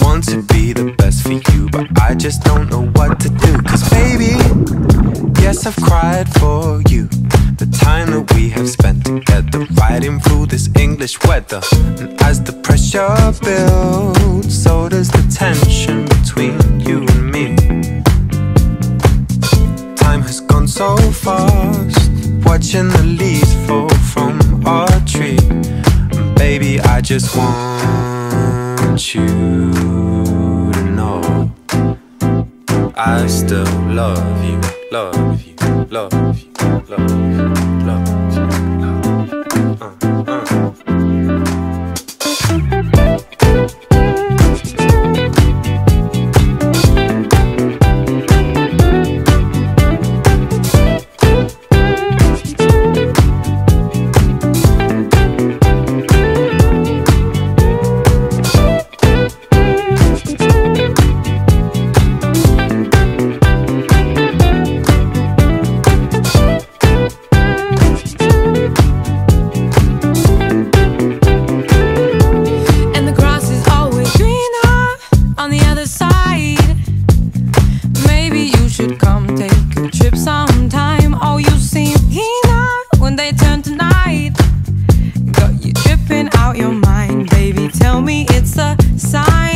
want to be the best for you, but I just don't know what to do. Cause baby, yes, I've cried for you. The time that we have spent together, riding through this English weather. And as the pressure builds, so does the tension between you and me. Time has gone so fast, watching the leaves fall from our tree. And baby, I just want want you to know I still love you, love you, love you, love you. night. Got you tripping out your mind, baby. Tell me it's a sign.